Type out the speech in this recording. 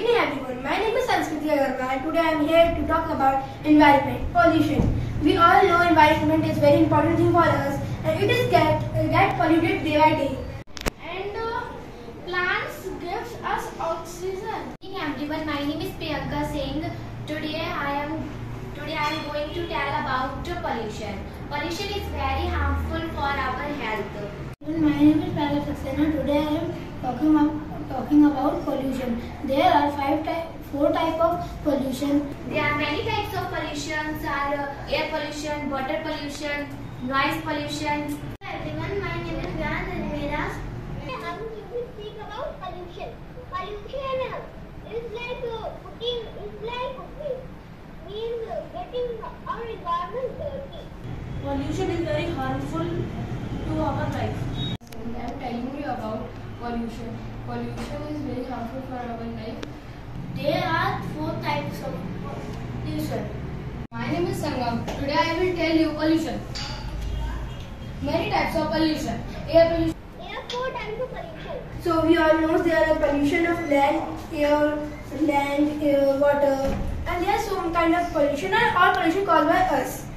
evening everyone. My name is Sanskriti Agarwal and today I am here to talk about environment, pollution. We all know environment is very important thing for us and it is get, get polluted day by day. And uh, plants gives us oxygen. Good evening everyone, my name is Priyanka Singh. Today I am today I am going to tell about pollution. Pollution is very harmful for our health. My name is Pralay Saxena. Today I am talking about, talking about pollution. There are five type, four type of pollution. There are many types of pollutions are uh, air pollution, water pollution, noise pollution. Everyone, my name is Gyan Ranveera. I'm going to speak about pollution. Pollution is like uh, putting, is like means uh, getting our environment dirty. Pollution is very harmful pollution. Pollution is very harmful for our life. There are four types of pollution. My name is Sangam. Today I will tell you pollution. Many types of pollution. Air pollution. There are four types of pollution. So we all know there are pollution of land, air, land, air, water and there are some kind of pollution and all pollution caused by us.